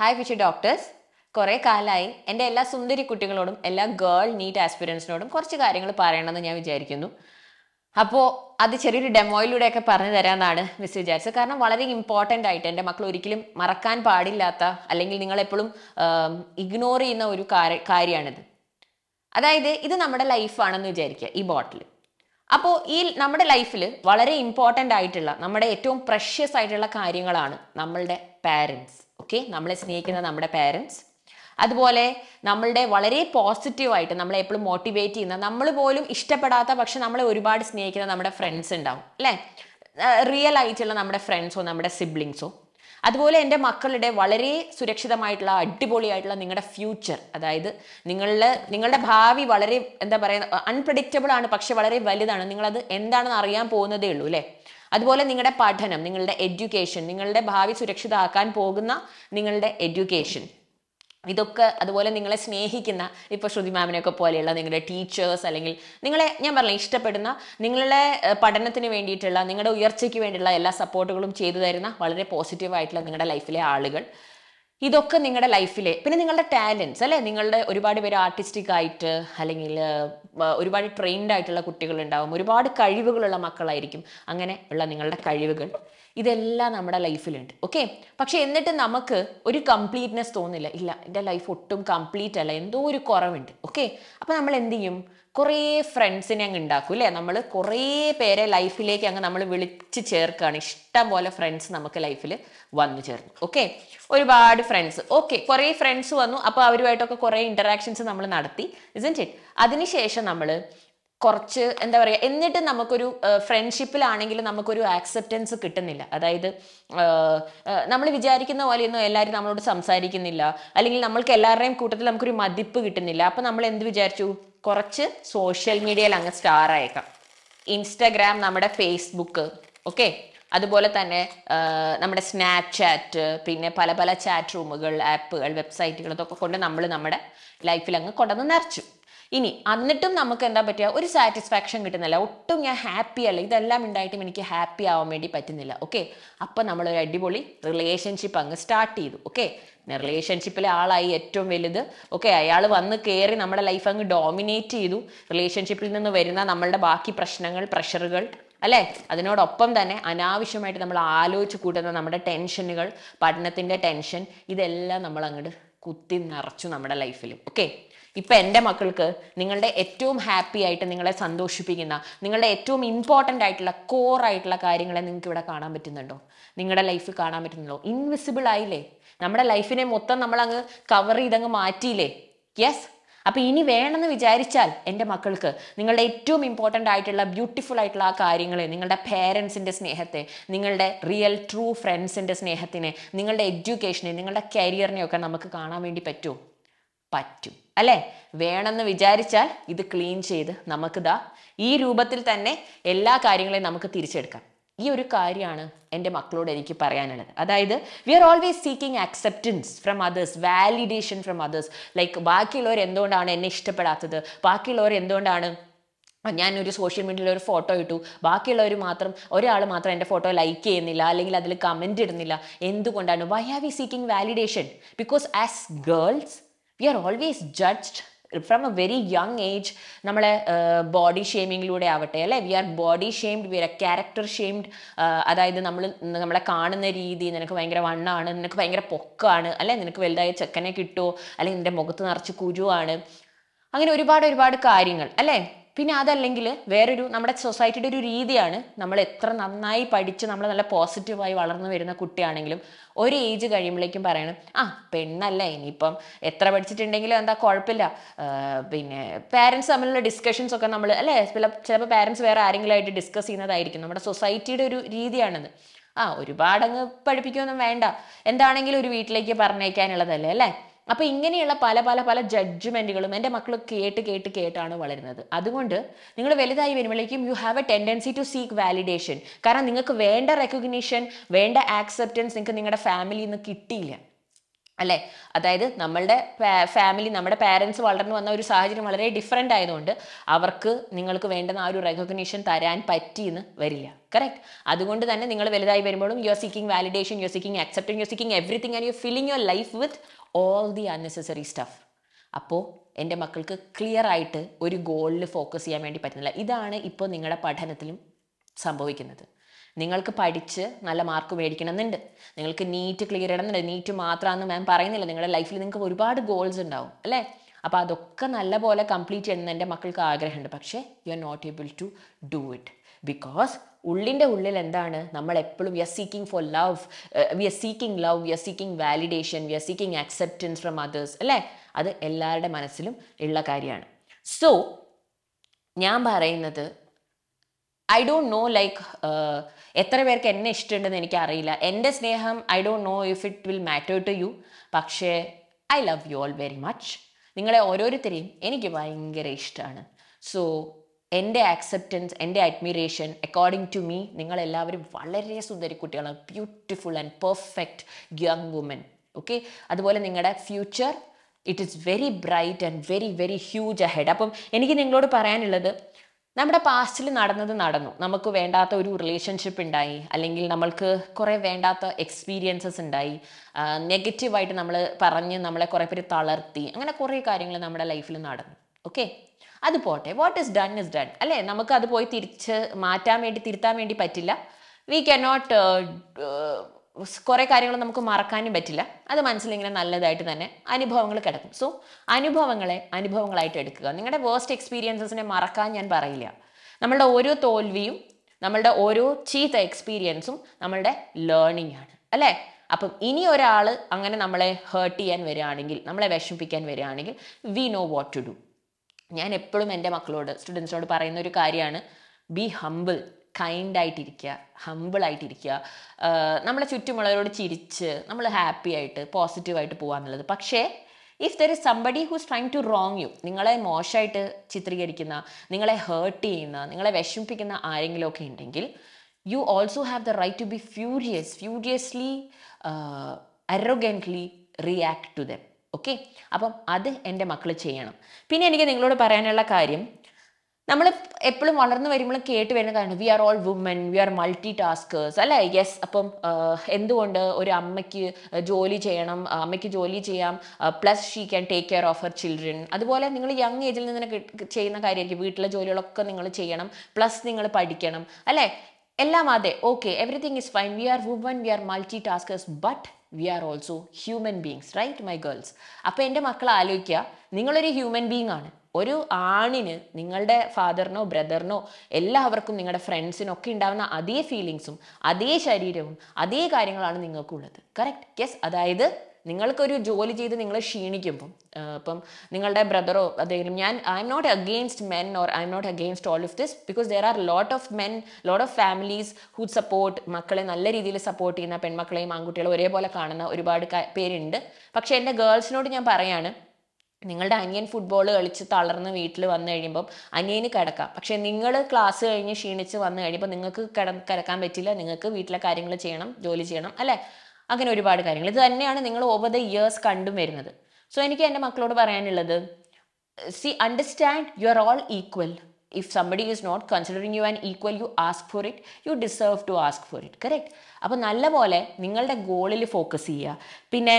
Hi fish doctors കുറേ കാലമായി എന്റെ എല്ലാ സുന്ദരി കുട്ടികളോടും എല്ലാ ഗേൾ നീറ്റ് ആസ്പിരൻസിനോടും കുറച്ച് കാര്യങ്ങൾ പറയണമെന്ന് ഞാൻ വിചാരിക്കുന്നു. അപ്പോൾ അത് ചെറിയൊരു ഡെമോയിലൂടെയൊക്കെ പറഞ്ഞു തരാമെന്നാണ് മിസ് വിചാരിച്ചത്. കാരണം വളരെ ഇമ്പോർട്ടന്റ് ആയിട്ട് എന്റെ മക്കൾ ഒരിക്കലും മറക്കാൻ പാടില്ലാത്ത അല്ലെങ്കിൽ നിങ്ങളെപ്പോഴും ഇഗ്നോർ ചെയ്യുന്ന ഒരു കാര്യ- കാര്യമാണിത്. അതായത് ഇത് നമ്മുടെ ലൈഫാണെന്ന് വിചാരിക്കുക ഈ ബോട്ടിൽ അപ്പോൾ ഈ നമ്മുടെ ലൈഫിൽ വളരെ ഇമ്പോർട്ടന്റ് ആയിട്ടുള്ള നമ്മുടെ ഏറ്റവും പ്രഷ്യസ് ആയിട്ടുള്ള കാര്യങ്ങളാണ് നമ്മളുടെ പാരൻസ് ഓക്കെ നമ്മളെ സ്നേഹിക്കുന്ന നമ്മുടെ പേരൻസ് അതുപോലെ നമ്മളുടെ വളരെ പോസിറ്റീവായിട്ട് നമ്മളെ എപ്പോഴും മോട്ടിവേറ്റ് ചെയ്യുന്ന നമ്മൾ പോലും ഇഷ്ടപ്പെടാത്ത പക്ഷെ നമ്മളെ ഒരുപാട് സ്നേഹിക്കുന്ന നമ്മുടെ ഫ്രണ്ട്സ് ഉണ്ടാവും അല്ലേ? റിയൽ ആയിട്ടുള്ള നമ്മുടെ ഫ്രണ്ട്സോ നമ്മുടെ സിബ്ലിങ്സോ അതുപോലെ എന്റെ മക്കളുടെ വളരെ സുരക്ഷിതമായിട്ടുള്ള അടിപൊളിയായിട്ടുള്ള നിങ്ങളുടെ ഫ്യൂച്ചർ അതായത് നിങ്ങളുടെ നിങ്ങളുടെ ഭാവി വളരെ എന്താ പറയുക അൺപ്രഡിക്റ്റബിൾ ആണ് പക്ഷെ വളരെ വലുതാണ്. നിങ്ങളത് എന്താണെന്ന് അറിയാൻ പോകുന്നതേ ഉള്ളൂ അല്ലേ? അതുപോലെ നിങ്ങളുടെ പഠനം നിങ്ങളുടെ എഡ്യൂക്കേഷൻ നിങ്ങളുടെ ഭാവി സുരക്ഷിതമാക്കാൻ പോകുന്ന നിങ്ങളുടെ എഡ്യൂക്കേഷൻ ഇതൊക്കെ അതുപോലെ നിങ്ങളെ സ്നേഹിക്കുന്ന ഇപ്പോൾ ശ്രുതി മാമിനെയൊക്കെ പോലെയുള്ള നിങ്ങളുടെ ടീച്ചേഴ്സ് അല്ലെങ്കിൽ നിങ്ങളെ ഞാൻ പറഞ്ഞില്ല ഇഷ്ടപ്പെടുന്ന നിങ്ങളുടെ പഠനത്തിന് വേണ്ടിയിട്ടുള്ള നിങ്ങളുടെ ഉയർച്ചയ്ക്ക് വേണ്ടിയുള്ള എല്ലാ സപ്പോർട്ടുകളും ചെയ്തു തരുന്ന വളരെ പോസിറ്റീവായിട്ടുള്ള നിങ്ങളുടെ ലൈഫിലെ ആളുകൾ. ഇതൊക്കെ നിങ്ങളുടെ ലൈഫിലെ പിന്നെ നിങ്ങളുടെ ടാലൻസ് അല്ലേ? നിങ്ങളുടെ ഒരുപാട് പേര് ആർട്ടിസ്റ്റിക് ആയിട്ട് അല്ലെങ്കിൽ ഒരുപാട് ട്രെയിൻഡ് ആയിട്ടുള്ള കുട്ടികളുണ്ടാവും. ഒരുപാട് കഴിവുകളുള്ള മക്കളായിരിക്കും. അങ്ങനെ ഉള്ള നിങ്ങളുടെ കഴിവുകൾ. ഇതെല്ലാം നമ്മുടെ ലൈഫിലുണ്ട് ഓക്കെ പക്ഷെ എന്നിട്ട് നമുക്ക് ഒരു കംപ്ലീറ്റ്നെസ് തോന്നില്ല. ഇല്ല എന്റെ ലൈഫ് ഒട്ടും കംപ്ലീറ്റ് അല്ല എന്തോ ഒരു കുറവുണ്ട് ഓക്കെ അപ്പോൾ നമ്മൾ എന്ത് ചെയ്യും? കുറേ ഫ്രണ്ട്സിനെ അങ്ങ് ഉണ്ടാക്കും അല്ലേ? നമ്മൾ കുറേ പേരെ ലൈഫിലേക്ക് അങ്ങ് നമ്മൾ വിളിച്ച് ചേർക്കുകയാണ് ഇഷ്ടം പോലെ ഫ്രണ്ട്സ് നമുക്ക് ലൈഫിൽ വന്നു ചേർന്നു ഓക്കെ ഒരുപാട് ഫ്രണ്ട്സ് ഓക്കെ കുറേ ഫ്രണ്ട്സ് വന്നു അപ്പോൾ അവരുമായിട്ടൊക്കെ കുറേ ഇന്ററാക്ഷൻസ് നമ്മൾ നടത്തി ഇസന്റ് ഇറ്റ് അതിനുശേഷം നമ്മൾ കുറച്ച് എന്താ പറയുക എന്നിട്ട് നമുക്കൊരു ഫ്രണ്ട്ഷിപ്പിലാണെങ്കിലും നമുക്കൊരു ആക്സെപ്റ്റൻസ് കിട്ടുന്നില്ല. അതായത് നമ്മൾ വിചാരിക്കുന്ന പോലെയൊന്നും എല്ലാവരും നമ്മളോട് സംസാരിക്കുന്നില്ല. അല്ലെങ്കിൽ നമ്മൾക്ക് എല്ലാവരുടെയും കൂട്ടത്തിൽ നമുക്കൊരു മതിപ്പ് കിട്ടുന്നില്ല. അപ്പം നമ്മൾ എന്ത് വിചാരിച്ചു? കുറച്ച് സോഷ്യൽ മീഡിയയിൽ അങ്ങ് സ്റ്റാർ അയക്കാം ഇൻസ്റ്റാഗ്രാം നമ്മുടെ ഫേസ്ബുക്ക് ഓക്കെ അതുപോലെ തന്നെ നമ്മുടെ സ്നാപ്ചാറ്റ് പിന്നെ പല പല ചാറ്റ് റൂമുകൾ ആപ്പുകൾ വെബ്സൈറ്റുകൾ ഇതൊക്കെ കൊണ്ട് നമ്മൾ നമ്മുടെ ലൈഫിൽ അങ്ങ് കൊണ്ടുവന്ന് നിറച്ചു. ഇനി എന്നിട്ടും നമുക്ക് എന്താ പറ്റുക? ഒരു സാറ്റിസ്ഫാക്ഷൻ കിട്ടുന്നില്ല. ഒട്ടും ഞാൻ ഹാപ്പി അല്ല. ഇതെല്ലാം ഉണ്ടായിട്ടും എനിക്ക് ഹാപ്പി ആവാൻ വേണ്ടി പറ്റുന്നില്ല. ഓക്കെ അപ്പം നമ്മൾ ഒരു അടിപൊളി റിലേഷൻഷിപ്പ് അങ്ങ് സ്റ്റാർട്ട് ചെയ്തു. ഓക്കെ റിലേഷൻഷിപ്പിലെ ആളായി ഏറ്റവും വലുത്. ഓക്കെ അയാൾ വന്ന് കയറി നമ്മുടെ ലൈഫ് അങ്ങ് ഡോമിനേറ്റ് ചെയ്തു. റിലേഷൻഷിപ്പിൽ നിന്ന് വരുന്ന നമ്മളുടെ ബാക്കി പ്രശ്നങ്ങൾ പ്രഷറുകൾ അല്ലേ? അതിനോടൊപ്പം തന്നെ അനാവശ്യമായിട്ട് നമ്മൾ ആലോചിച്ച് കൂട്ടുന്ന നമ്മുടെ ടെൻഷനുകൾ പഠനത്തിന്റെ ടെൻഷൻ ഇതെല്ലാം നമ്മൾ അങ്ങോട്ട് കുത്തി നിറച്ചു നമ്മുടെ ലൈഫിൽ ഓക്കെ ഇപ്പൊ എന്റെ മക്കൾക്ക് നിങ്ങളുടെ ഏറ്റവും ഹാപ്പി ആയിട്ട് നിങ്ങളെ സന്തോഷിപ്പിക്കുന്ന നിങ്ങളുടെ ഏറ്റവും ഇമ്പോർട്ടന്റ് ആയിട്ടുള്ള കോർ ആയിട്ടുള്ള കാര്യങ്ങളെ നിങ്ങൾക്ക് ഇവിടെ കാണാൻ പറ്റുന്നുണ്ടോ? നിങ്ങളുടെ ലൈഫിൽ കാണാൻ പറ്റുന്നുണ്ടോ? ഇൻവിസിബിൾ ആയില്ലേ? നമ്മുടെ ലൈഫിനെ മൊത്തം നമ്മൾ അങ്ങ് കവർ ചെയ്തങ്ങ് മാറ്റിയില്ലേ? യെസ് അപ്പൊ ഇനി വേണമെന്ന് വിചാരിച്ചാൽ എന്റെ മക്കൾക്ക് നിങ്ങളുടെ ഏറ്റവും ഇമ്പോർട്ടന്റ് ആയിട്ടുള്ള ബ്യൂട്ടിഫുൾ ആയിട്ടുള്ള ആ കാര്യങ്ങളെ നിങ്ങളുടെ പേരൻസിന്റെ സ്നേഹത്തെ നിങ്ങളുടെ റിയൽ ട്രൂ ഫ്രണ്ട്സിന്റെ സ്നേഹത്തിനെ നിങ്ങളുടെ എഡ്യൂക്കേഷനെ നിങ്ങളുടെ കരിയറിനെയൊക്കെ നമുക്ക് കാണാൻ വേണ്ടി പറ്റുമോ പറ്റും. അല്ലേ? വേണമെന്ന് വിചാരിച്ചാൽ ഇത് ക്ലീൻ ചെയ്ത് നമുക്കിതാ ഈ രൂപത്തിൽ തന്നെ എല്ലാ കാര്യങ്ങളെയും നമുക്ക് തിരിച്ചെടുക്കാം. ഈ ഒരു കാര്യമാണ് എന്റെ മക്കളോട് എനിക്ക് പറയാനുള്ളത്. അതായത് we are always seeking acceptance from others validation from others like ബാക്കിയുള്ളവർ എന്തുകൊണ്ടാണ് എന്നെ ഇഷ്ടപ്പെടാത്തത്? ബാക്കിയുള്ളവർ എന്തുകൊണ്ടാണ് ഞാൻ ഒരു സോഷ്യൽ മീഡിയയിൽ ഒരു ഫോട്ടോ ഇട്ടു. ബാക്കിയുള്ളവർ മാത്രം ഒരാൾ മാത്രം എന്റെ ഫോട്ടോ ലൈക്ക് ചെയ്യുന്നില്ല അല്ലെങ്കിൽ അതിൽ കമന്റ് ഇടുന്നില്ല. എന്തുകൊണ്ടാണ്? Why are we seeking validation because as girls we are always judged from a very young age നമ്മളെ ബോഡി ഷെയ്മിങ്ങിലൂടെ ആവട്ടെ അല്ലേ? We are body shamed we are character shamed അതായത് നമ്മൾ നമ്മളെ കാണുന്ന രീതി നിനക്ക് ഭയങ്കര വണ്ണാണ് നിനക്ക് ഭയങ്കര പൊക്കാണ് അല്ലെ? നിനക്ക് വലുതായ ചെക്കനെ കിട്ടുമോ അല്ലെങ്കിൽ നിന്റെ മുഖത്ത് നിറച്ച് കുരുവാണ്. അങ്ങനെ ഒരുപാട് ഒരുപാട് കാര്യങ്ങൾ അല്ലേ? പിന്നെ അതല്ലെങ്കിൽ വേറൊരു നമ്മുടെ സൊസൈറ്റിയുടെ ഒരു രീതിയാണ് നമ്മൾ എത്ര നന്നായി പഠിച്ച് നമ്മൾ നല്ല പോസിറ്റീവായി വളർന്നു വരുന്ന കുട്ടിയാണെങ്കിലും ഒരു ഏജ് കഴിയുമ്പോഴേക്കും പറയണം ആ പെണ്ണല്ല ഇനിയിപ്പം എത്ര പഠിച്ചിട്ടുണ്ടെങ്കിലും എന്താ കുഴപ്പമില്ല. പിന്നെ പാരൻസ് തമ്മിലുള്ള ഡിസ്കഷൻസ് ഒക്കെ നമ്മൾ അല്ലേ? ചില ചിലപ്പോൾ പാരൻസ് വേറെ ആരെങ്കിലും ആയിട്ട് ഡിസ്കസ് ചെയ്യുന്നതായിരിക്കും. നമ്മുടെ സൊസൈറ്റിയുടെ ഒരു രീതിയാണത്. ആ ഒരുപാടങ്ങ് പഠിപ്പിക്കുകയൊന്നും വേണ്ട. എന്താണെങ്കിലും ഒരു വീട്ടിലേക്ക് പറഞ്ഞേക്കാനുള്ളതല്ലേ അല്ലേ? അപ്പൊ ഇങ്ങനെയുള്ള പല പല പല ജഡ്ജ്മെന്റുകളും എന്റെ മക്കൾ കേട്ട് കേട്ട് കേട്ടാണ് വളരുന്നത്. അതുകൊണ്ട് നിങ്ങൾ വലുതായി വരുമ്പോഴേക്കും you have a tendency to seek validation കാരണം നിങ്ങൾക്ക് വേണ്ട റെക്കഗ്നീഷൻ വേണ്ട ആക്സെപ്റ്റൻസ് നിങ്ങൾക്ക് നിങ്ങളുടെ ഫാമിലിയിൽ നിന്ന് കിട്ടിയില്ല. അല്ലേ? അതായത് നമ്മളുടെ ഫാമിലി നമ്മുടെ പാരൻസ് വളർന്നു വന്ന ഒരു സാഹചര്യം വളരെ ഡിഫറെന്റ് ആയതുകൊണ്ട് അവർക്ക് നിങ്ങൾക്ക് വേണ്ടുന്ന ആ ഒരു റെക്കഗ്നീഷൻ തരാൻ പറ്റിയെന്ന് വരില്ല. കറക്റ്റ് അതുകൊണ്ട് തന്നെ നിങ്ങൾ വലുതായി വരുമ്പോഴും you are seeking validation you are seeking accepting you seeking everything and you filling your life with all the unnecessary stuff അപ്പോൾ എന്റെ മക്കൾക്ക് ക്ലിയർ ആയിട്ട് ഒരു ഗോളിൽ ഫോക്കസ് ചെയ്യാൻ വേണ്ടി പറ്റുന്നില്ല. ഇതാണ് ഇപ്പോൾ നിങ്ങളുടെ പഠനത്തിലും സംഭവിക്കുന്നത്. നിങ്ങൾക്ക് പഠിച്ച് നല്ല മാർക്ക് മേടിക്കണമെന്നുണ്ട്. നിങ്ങൾക്ക് നീറ്റ് ക്ലിയർ ചെയ്യണമെന്നുണ്ട്. നീറ്റ് മാത്രമാണെന്ന് മാം പറയുന്നില്ല. നിങ്ങളുടെ ലൈഫിൽ നിങ്ങൾക്ക് ഒരുപാട് ഗോൾസ് ഉണ്ടാവും അല്ലേ? അപ്പോൾ അതൊക്കെ നല്ല പോലെ കംപ്ലീറ്റ് ചെയ്യണമെന്ന് എന്റെ മക്കൾക്ക് ആഗ്രഹമുണ്ട്. പക്ഷേ you are not able to do it because ഉള്ളിന്റെ ഉള്ളിൽ എന്താണ്? നമ്മൾ എപ്പോഴും we are seeking for love we are seeking love we are seeking validation we are seeking acceptance from others അല്ലേ? അത് എല്ലാവരുടെ മനസ്സിലും ഉള്ള കാര്യമാണ്. സോ ഞാൻ പറയുന്നത് ഐ ഡോണ്ട് നോ ലൈക്ക് എത്ര പേർക്ക് എന്നെ ഇഷ്ടമുണ്ടെന്ന് എനിക്ക് അറിയില്ല എന്റെ സ്നേഹം I don't know if it will matter to you പക്ഷേ I love you all very much നിങ്ങളെ ഓരോരുത്തരെയും എനിക്ക് ഭയങ്കര ഇഷ്ടമാണ്. സോ എന്റെ ആക്സെപ്റ്റൻസ് എന്റെ അഡ്മിറേഷൻ അക്കോർഡിംഗ് ടു മീ നിങ്ങളെല്ലാവരും വളരെ സുന്ദരി കുട്ടികളാണ്. Beautiful and perfect young woman okay അതുപോലെ നിങ്ങളുടെ future it is very bright and very very huge ahead അപ്പം എനിക്ക് നിങ്ങളോട് പറയാനുള്ളത് നമ്മുടെ പാസ്റ്റിൽ നടന്നത് നടന്നു. നമുക്ക് വേണ്ടാത്ത ഒരു റിലേഷൻഷിപ്പ് ഉണ്ടായി അല്ലെങ്കിൽ നമ്മൾക്ക് കുറേ വേണ്ടാത്ത എക്സ്പീരിയൻസസ് ഉണ്ടായി നെഗറ്റീവായിട്ട് നമ്മൾ പറഞ്ഞ് നമ്മളെ കുറേ പേര് തളർത്തി. അങ്ങനെ കുറേ കാര്യങ്ങൾ നമ്മുടെ ലൈഫിൽ നടന്നു. ഓക്കെ അത് പോട്ടെ. What is done is done അല്ലേ? നമുക്ക് അത് പോയി തിരിച്ച് മാറ്റാൻ വേണ്ടി തിരുത്താൻ വേണ്ടി പറ്റില്ല. വി കനോട്ട് കുറേ കാര്യങ്ങൾ നമുക്ക് മറക്കാനും പറ്റില്ല. അത് മനസ്സിലിങ്ങനെ നല്ലതായിട്ട് തന്നെ അനുഭവങ്ങൾ കിടക്കും. സോ അനുഭവങ്ങളെ അനുഭവങ്ങളായിട്ട് എടുക്കുക. നിങ്ങളുടെ വേസ്റ്റ് എക്സ്പീരിയൻസസിനെ മറക്കാൻ ഞാൻ പറയില്ല. നമ്മളുടെ ഓരോ തോൽവിയും നമ്മളുടെ ഓരോ ചീത്ത എക്സ്പീരിയൻസും നമ്മളുടെ ലേണിംഗ് ആണ്. അല്ലേ? അപ്പം ഇനി ഒരാൾ അങ്ങനെ നമ്മളെ ഹേർട്ട് ചെയ്യാൻ വരികയാണെങ്കിൽ നമ്മളെ വിഷമിപ്പിക്കാൻ വരികയാണെങ്കിൽ we know what to do ഞാൻ എപ്പോഴും എന്റെ മക്കളോട് സ്റ്റുഡൻസിനോട് പറയുന്ന ഒരു കാര്യമാണ്. ബി ഹമ്പിൾ കൈൻഡ് ആയിട്ടിരിക്കുക ഹമ്പിൾ ആയിട്ടിരിക്കുക. നമ്മളെ ചുറ്റുമുള്ളവരോട് ചിരിച്ച് നമ്മൾ ഹാപ്പി ആയിട്ട് പോസിറ്റീവായിട്ട് പോകാന്നുള്ളത് പക്ഷേ if there is somebody who's trying to wrong you നിങ്ങളെ മോശമായിട്ട് ചിത്രീകരിക്കുന്ന നിങ്ങളെ ഹേർട്ട് ചെയ്യുന്ന നിങ്ങളെ വിഷമിപ്പിക്കുന്ന ആരെങ്കിലും ഒക്കെ ഉണ്ടെങ്കിൽ you also have the right to be furious furiously arrogantly react to them okay? അപ്പം അത് എന്റെ മക്കൾ ചെയ്യണം. പിന്നെ എനിക്ക് നിങ്ങളോട് പറയാനുള്ള കാര്യം നമ്മൾ എപ്പോഴും വളർന്നു വരുമ്പോഴും കേട്ട് വരുന്ന കാര്യം we are all women we are multitaskers അല്ലേ? യെസ് അപ്പം എന്തുകൊണ്ട് ഒരു അമ്മയ്ക്ക് ജോലി ചെയ്യണം അമ്മയ്ക്ക് ജോലി ചെയ്യാം plus she can take care of her children അതുപോലെ നിങ്ങൾ യങ് ഏജിൽ നിന്ന് ചെയ്യുന്ന കാര്യമായിരിക്കും. വീട്ടിലെ ജോലികളൊക്കെ നിങ്ങൾ ചെയ്യണം പ്ലസ് നിങ്ങൾ പഠിക്കണം അല്ലേ? എല്ലാം അതെ. Okay everything is fine we are woman we are multitaskers but we are also human beings right my girls അപ്പോൾ എന്റെ മക്കൾ ആലോചിക്കുക നിങ്ങളൊരു ഹ്യൂമൻ ബീങ് ആണ്. ഒരു ആണിന് നിങ്ങളുടെ ഫാദറിനോ ബ്രദറിനോ എല്ലാവർക്കും നിങ്ങളുടെ ഫ്രണ്ട്സിനൊക്കെ ഉണ്ടാകുന്ന അതേ ഫീലിങ്സും അതേ ശരീരവും അതേ കാര്യങ്ങളാണ് നിങ്ങൾക്കുള്ളത്. കറക്റ്റ് യെസ് അതായത് നിങ്ങൾക്കൊരു ജോലി ചെയ്ത് നിങ്ങൾ ക്ഷീണിക്കുമ്പം ഇപ്പം നിങ്ങളുടെ ബ്രദറോ അതെങ്കിലും ഞാൻ I'm not against men or I'm not against all of this because there are lot of men lot of families who support മക്കളെ നല്ല രീതിയിൽ സപ്പോർട്ട് ചെയ്യുന്ന പെൺമക്കളെയും ആൺകുട്ടികളെയും ഒരേപോലെ കാണുന്ന ഒരുപാട് പേരുണ്ട്. പക്ഷേ എന്റെ ഗേൾസിനോട് ഞാൻ പറയാണ് നിങ്ങളുടെ അനിയൻ ഫുട്ബോൾ കളിച്ച് തളർന്ന് വീട്ടിൽ വന്നു കഴിയുമ്പം അനിയന് കിടക്കാം. പക്ഷേ നിങ്ങൾ ക്ലാസ് കഴിഞ്ഞ് ക്ഷീണിച്ച് വന്നു കഴിയുമ്പോൾ നിങ്ങൾക്ക് കിട കിടക്കാൻ പറ്റില്ല നിങ്ങൾക്ക് വീട്ടിലെ കാര്യങ്ങൾ ചെയ്യണം ജോലി ചെയ്യണം അല്ലേ? അങ്ങനെ ഒരുപാട് കാര്യങ്ങൾ. ഇത് തന്നെയാണ് നിങ്ങൾ ഓവർ ദ ഇയേഴ്സ് കണ്ടും വരുന്നത്. സോ എനിക്ക് എന്റെ മക്കളോട് പറയാനുള്ളത് see understand you are all equal if somebody is not considering you an equal you ask for it you deserve to ask for it correct അപ്പോൾ നല്ലപോലെ നിങ്ങളുടെ ഗോളിൽ ഫോക്കസ് ചെയ്യുക. പിന്നെ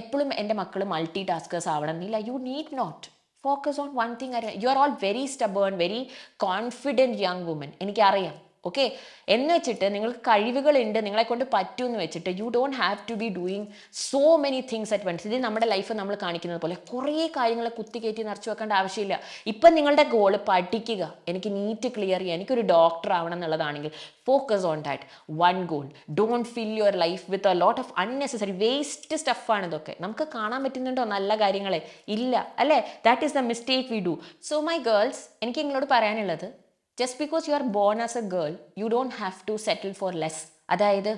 എപ്പോഴും എന്റെ മക്കൾ മൾട്ടി ടാസ്കേഴ്സ് ആവണമെന്നില്ല. You need not focus on one thing അറിയാം you are all very stubborn very confident young woman എനിക്കറിയാം. ഓക്കെ? എന്ന് വെച്ചിട്ട് നിങ്ങൾക്ക് കഴിവുകളുണ്ട് നിങ്ങളെ കൊണ്ട് പറ്റുമെന്ന് വെച്ചിട്ട് you don't have to be doing so many things at once ഇത് നമ്മുടെ ലൈഫ് നമ്മൾ കാണിക്കുന്നത് പോലെ. കുറേ കാര്യങ്ങളെ കുത്തിക്കയറ്റി നിറച്ചു വെക്കേണ്ട ആവശ്യമില്ല. ഇപ്പം നിങ്ങളുടെ ഗോൾ പഠിക്കുക. എനിക്ക് നീറ്റ് ക്ലിയർ ചെയ്യുക എനിക്കൊരു ഡോക്ടർ ആവണം എന്നുള്ളതാണെങ്കിൽ focus on that one goal don't fill your life with a lot of unnecessary waste സ്റ്റഫാണ് ഇതൊക്കെ. നമുക്ക് കാണാൻ പറ്റുന്നുണ്ടോ നല്ല കാര്യങ്ങളെ? ഇല്ല അല്ലേ? That is the mistake we do so my girls എനിക്ക് നിങ്ങളോട് പറയാനുള്ളത് just because you are born as a girl you don't have to settle for less അതായത്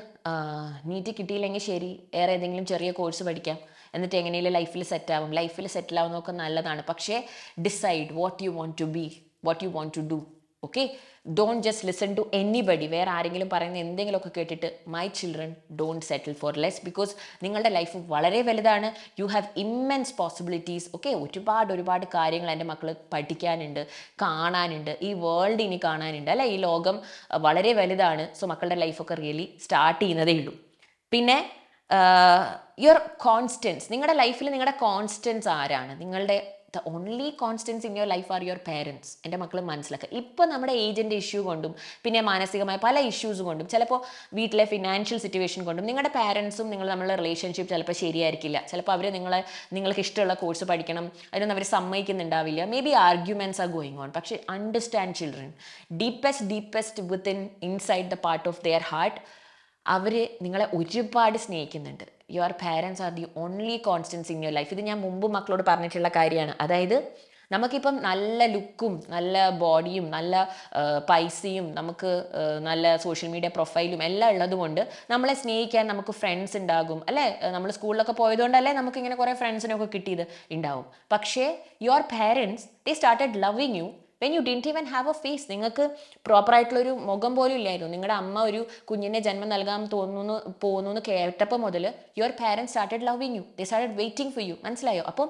നീറ്റ് കിട്ടിയില്ലെങ്കിൽ ശരി വേറെ ഏതെങ്കിലും ചെറിയ കോഴ്സ് പഠിക്കാം. എന്നിട്ട് എങ്ങനെയും ലൈഫിൽ സെറ്റ് ആവും. ലൈഫിൽ സെറ്റിൽ ആവുന്നതൊക്കെ നല്ലതാണ്. പക്ഷേ decide what you want to be what you want to do okay don't just listen to anybody വേറെ ആരെങ്കിലും പറയുന്ന എന്തെങ്കിലുമൊക്കെ കേട്ടിട്ട് my children don't settle for less because നിങ്ങളുടെ ലൈഫ് വളരെ വലുതാണ്. You have immense possibilities okay ഒരുപാട് ഒരുപാട് കാര്യങ്ങൾ എന്റെ മക്കൾ പഠിക്കാനുണ്ട് കാണാനുണ്ട്. ഈ വേൾഡ് ഇനി കാണാനുണ്ട്. അല്ലെ? ഈ ലോകം വളരെ വലുതാണ്. സോ മക്കളുടെ ലൈഫൊക്കെ റിയലി സ്റ്റാർട്ട് ചെയ്യുന്നതേ ഉള്ളൂ. പിന്നെ യുവർ കോൺസ്റ്റൻസ് നിങ്ങളുടെ ലൈഫിൽ നിങ്ങളുടെ കോൺസ്റ്റൻസ് ആരാണ്? നിങ്ങളുടെ the only constants in your life are your parents എന്റെ മക്കൾ മനസ്സിലാക്കുക. ഇപ്പോൾ നമ്മുടെ ഏജിന്റെ ഇഷ്യൂ കൊണ്ടും പിന്നെ മാനസികമായ പല ഇഷ്യൂസ് കൊണ്ടും ചിലപ്പോൾ വീട്ടിലെ ഫിനാൻഷ്യൽ സിറ്റുവേഷൻ കൊണ്ടും നിങ്ങളുടെ പാരൻസും നിങ്ങൾ നമ്മളുടെ റിലേഷൻഷിപ്പ് ചിലപ്പോൾ ശരിയായിരിക്കില്ല. ചിലപ്പോൾ അവർ നിങ്ങളെ നിങ്ങൾക്ക് ഇഷ്ടമുള്ള കോഴ്സ് പഠിക്കണം അതിനൊന്നും അവർ സമ്മതിക്കുന്നുണ്ടാവില്ല. Maybe arguments are going on പക്ഷേ understand children deepest deepest within inside the part of their heart അവർ നിങ്ങളെ ഒരുപാട് സ്നേഹിക്കുന്നുണ്ട്. Your parents are the only constants in your life ഇത് ഞാൻ മുമ്പ് മക്കളോട് പറഞ്ഞിട്ടുള്ള കാര്യമാണ്. അതായത് നമുക്കിപ്പം നല്ല ലുക്കും നല്ല ബോഡിയും നല്ല പൈസയും നമുക്ക് നല്ല സോഷ്യൽ മീഡിയ പ്രൊഫൈലും എല്ലാം ഉള്ളതുകൊണ്ട് നമ്മളെ സ്നേഹിക്കാൻ നമുക്ക് ഫ്രണ്ട്സ് ഉണ്ടാകും. അല്ലേ? നമ്മൾ സ്കൂളിലൊക്കെ പോയതുകൊണ്ടല്ലേ നമുക്ക് ഇങ്ങനെ കുറേ ഫ്രണ്ട്സിനൊക്കെ കിട്ടിയത്? ഉണ്ടാവും. പക്ഷേ your parents they started loving you when you didn't even have a face നിങ്ങൾക്ക് പ്രോപ്പറായിട്ടുള്ളൊരു മുഖം പോലും ഇല്ലായിരുന്നു. നിങ്ങളുടെ അമ്മ ഒരു കുഞ്ഞിനെ ജന്മം നൽകാൻ തോന്നുന്നു പോകുന്നു എന്ന് കേട്ടപ്പോൾ മുതൽ your parents started loving you they started waiting for you മനസ്സിലായോ? അപ്പം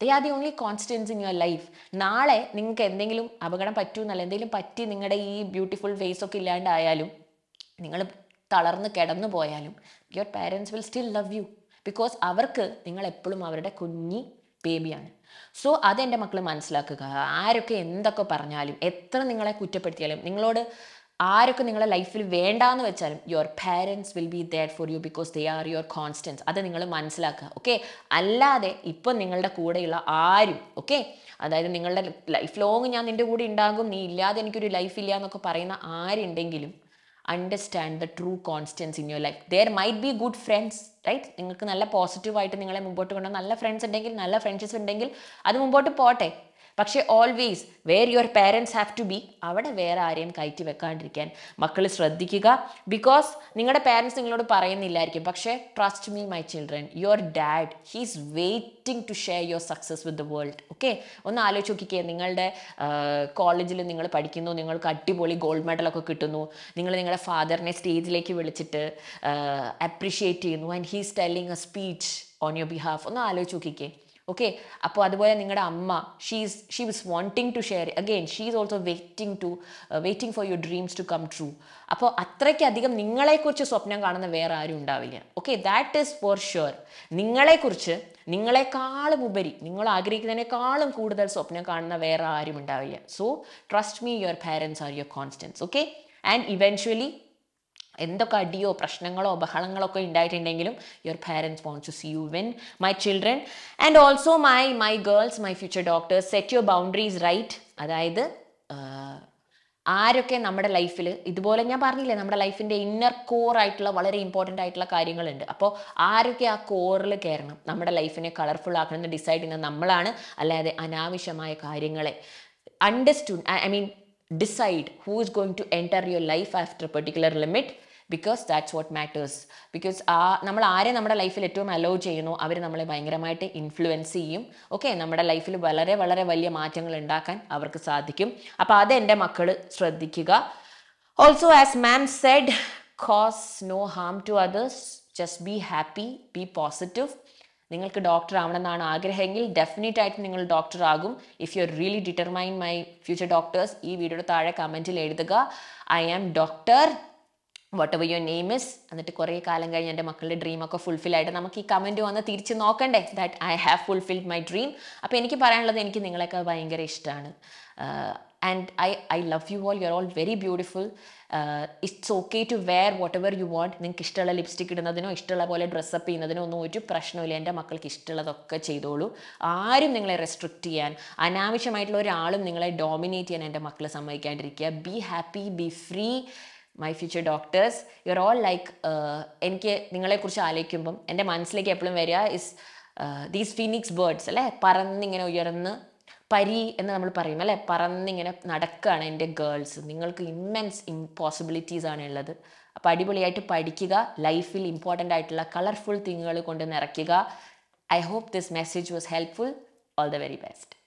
they are the only constants in your life നാളെ നിങ്ങൾക്ക് എന്തെങ്കിലും അപകടം പറ്റൂന്നല്ല എന്തെങ്കിലും പറ്റി നിങ്ങളുടെ ഈ ബ്യൂട്ടിഫുൾ ഫേസ് ഒക്കെ ഇല്ലാണ്ടായാലും നിങ്ങൾ തളർന്ന് കിടന്നു പോയാലും your parents will still love you because അവർക്ക് നിങ്ങൾ എപ്പോഴും അവരുടെ കുഞ്ഞി ബേബിയാണ് സോ അതെന്റെ മക്കൾ മനസ്സിലാക്കുക. ആരൊക്കെ എന്തൊക്കെ പറഞ്ഞാലും എത്ര നിങ്ങളെ കുറ്റപ്പെടുത്തിയാലും നിങ്ങളോട് ആരൊക്കെ നിങ്ങളെ ലൈഫിൽ വേണ്ടാന്ന് വെച്ചാലും your parents will be that for you because they are your constants അത് നിങ്ങൾ മനസ്സിലാക്കുക ഓക്കെ അല്ലാതെ ഇപ്പം നിങ്ങളുടെ കൂടെയുള്ള ആരും ഓക്കെ അതായത് നിങ്ങളുടെ ലൈഫ് ലോങ് ഞാൻ നിന്റെ കൂടെ ഉണ്ടാകും നീ ഇല്ലാതെ എനിക്കൊരു ലൈഫ് ഇല്ല എന്നൊക്കെ പറയുന്ന ആരുണ്ടെങ്കിലും understand the true constants in your life there might be good friends right നിങ്ങൾക്ക് നല്ല പോസിറ്റീവായിട്ട് നിങ്ങളെ മുമ്പോട്ട് കൊണ്ടുപോകും നല്ല ഫ്രണ്ട്സ് ഉണ്ടെങ്കിൽ നല്ല ഫ്രണ്ട്ഷിപ്സ് ഉണ്ടെങ്കിൽ അത് മുമ്പോട്ട് പോട്ടെ. പക്ഷേ always where your parents have to be അവിടെ വേറെ ആരെയും കയറ്റി വെക്കാണ്ടിരിക്കാൻ മക്കൾ ശ്രദ്ധിക്കുക. ബിക്കോസ് നിങ്ങളുടെ പേരൻസ് നിങ്ങളോട് പറയുന്നില്ലായിരിക്കും. പക്ഷേ trust me my children your dad he's waiting to share your success with the world okay ഒന്ന് ആലോചിച്ച് നോക്കിക്കേ. നിങ്ങളുടെ കോളേജിൽ നിങ്ങൾ പഠിക്കുന്നു. നിങ്ങൾക്ക് അടിപൊളി ഗോൾഡ് മെഡലൊക്കെ കിട്ടുന്നു. നിങ്ങൾ നിങ്ങളുടെ ഫാദറിനെ സ്റ്റേജിലേക്ക് വിളിച്ചിട്ട് അപ്രിഷിയേറ്റ് ചെയ്യുന്നു. And he's telling a speech on your behalf ഒന്ന് ആലോചിച്ച് നോക്കിക്കേ. ഓക്കെ അപ്പോൾ അതുപോലെ നിങ്ങളുടെ അമ്മ she's she was wanting to share again she is also waiting to waiting for your dreams to come true അപ്പോൾ അത്രയ്ക്കധികം നിങ്ങളെക്കുറിച്ച് സ്വപ്നം കാണുന്ന വേറെ ആരും ഉണ്ടാവില്ല. Okay that is for sure നിങ്ങളെക്കുറിച്ച് നിങ്ങളെക്കാളും ഉപരി നിങ്ങൾ ആഗ്രഹിക്കുന്നതിനേക്കാളും കൂടുതൽ സ്വപ്നം കാണുന്ന വേറെ ആരും ഉണ്ടാവില്ല. So trust me your parents are your constants okay and eventually എന്തൊക്കെ അടിയോ പ്രശ്നങ്ങളോ ബഹളങ്ങളോ ഒക്കെ ഉണ്ടായിട്ടുണ്ടെങ്കിലും your parents want to see you win my children and also my my girls my future doctors set your boundaries right അതായത് ആരൊക്കെ നമ്മുടെ ലൈഫിൽ ഇതുപോലെ ഞാൻ പറഞ്ഞില്ലേ നമ്മുടെ ലൈഫിന്റെ ഇന്നർ കോർ ആയിട്ടുള്ള വളരെ ഇമ്പോർട്ടന്റ് ആയിട്ടുള്ള കാര്യങ്ങളുണ്ട്. അപ്പോൾ ആരൊക്കെ ആ കോറിൽ കയറണം? നമ്മുടെ ലൈഫിനെ കളർഫുൾ ആക്കണം എന്ന് ഡിസൈഡ് ചെയ്യുന്നത് നമ്മളാണ് അല്ലാതെ അനാവശ്യമായ കാര്യങ്ങളെ. Understood I mean decide who is going to enter your life after particular limit. Because that's what matters because ആ നമ്മൾ ആരെ നമ്മുടെ ലൈഫിൽ ഏറ്റവും അലോ ചെയ്യുന്നു അവർ നമ്മളെ ഭയങ്കരമായിട്ട് ഇൻഫ്ലുവൻസ് ചെയ്യും. ഓക്കെ നമ്മുടെ ലൈഫിൽ വളരെ വളരെ വലിയ മാറ്റങ്ങൾ ഉണ്ടാക്കാൻ അവർക്ക് സാധിക്കും. അപ്പോൾ അത് എന്റെ മക്കൾ ശ്രദ്ധിക്കുക. Also as ma'am said cause no harm to others just be happy be positive നിങ്ങൾക്ക് ഡോക്ടർ ആവണമെന്നാണ് ആഗ്രഹമെങ്കിൽ ഡെഫിനറ്റ് ആയിട്ട് നിങ്ങൾ ഡോക്ടർ ആകും. If you are really determine my future doctors ഈ വീഡിയോയുടെ താഴെ കമന്റിൽ എഴുതുക. I am doctor whatever your name is എന്നിട്ട് കുറേ കാലം കഴിഞ്ഞ് എന്റെ മക്കളുടെ ഡ്രീമൊക്കെ ഫുൾഫിൽ ആയിട്ട് നമുക്ക് ഈ കമന്റ് വന്ന് തിരിച്ച് നോക്കണ്ടേ? That I have fulfilled my dream അപ്പോൾ എനിക്ക് പറയാനുള്ളത് എനിക്ക് നിങ്ങളെയൊക്കെ ഭയങ്കര ഇഷ്ടമാണ് and I I love you all you are all very beautiful it's okay to wear whatever you want നിങ്ങൾക്ക് ഇഷ്ടമുള്ള ലിപ്സ്റ്റിക് ഇടുന്നതിനോ ഇഷ്ടമുള്ള പോലെ ഡ്രസ്സപ്പ് ചെയ്യുന്നതിനോ ഒന്നും ഒരു പ്രശ്നമില്ല എന്റെ മക്കൾക്ക് ഇഷ്ടമുള്ളതൊക്കെ ചെയ്തോളൂ. ആരും നിങ്ങളെ റെസ്ട്രിക്റ്റ് ചെയ്യാൻ അനാവശ്യമായിട്ടുള്ള ഒരാളും നിങ്ങളെ ഡോമിനേറ്റ് ചെയ്യാൻ എന്റെ മക്കളെ സമ്മതിക്കാണ്ടിരിക്കുക. Be happy be free my future doctors you are all like എനിക്ക് നിങ്ങളെക്കുറിച്ച് ആലോചിക്കുമ്പം എന്റെ മനസ്സിലേക്ക് എപ്പോഴും വരിക ഇസ് ദീസ് ഫിനിക്സ് ബേർഡ്സ് അല്ലേ? പറന്നിങ്ങനെ ഉയർന്ന് പരി എന്ന് നമ്മൾ പറയും അല്ലേ? പറന്നിങ്ങനെ നടക്കുകയാണ് എന്റെ ഗേൾസ് നിങ്ങൾക്ക് ഇമ്മൻസ് ഇമ്പോസിബിലിറ്റീസ് ആണ് ഉള്ളത്. അപ്പം അടിപൊളിയായിട്ട് പഠിക്കുക ലൈഫിൽ ഇമ്പോർട്ടന്റ് ആയിട്ടുള്ള കളർഫുൾ തിങ്ങുകൾ കൊണ്ട് നിറയ്ക്കുക. I hope this message was helpful all the very best